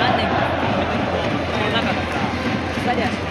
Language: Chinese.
哪里？在哪里？哪里？